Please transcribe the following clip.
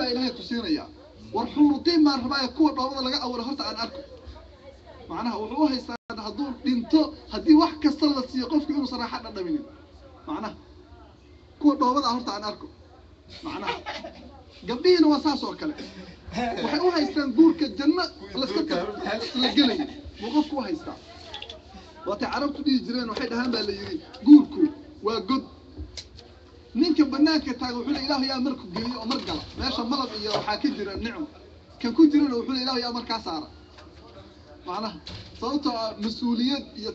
baa ilaahay ku siinaya. War xuurudiin baan rabaa kuwa dhoobada laga abuuro horta aan arko. Macnaha wuxuu u haystaa hadduu dhinto haddii wax kasta la siiyo qofku inuusan raaxa dhadhaminin macnaha kuwa dhoobada ah horta aan arko. Macnaha gabdhihiina waa saas oo kale. Waxay u haystaan guurka janno la gelaya buu qofku u haystaa. Waatay carabtu dhihi jireen waxay dhahaan baa la yidhi guurku waa god. Ninka banaanka taaga wuxuu le ilahu yaa marku geeyo oo mar gala meesha malab iyo waxaa ka jira nicmo kan ku jirana wuxuu le ilahu yaa markaa saara macnaha sababtoo ah mas-uuliyad iyo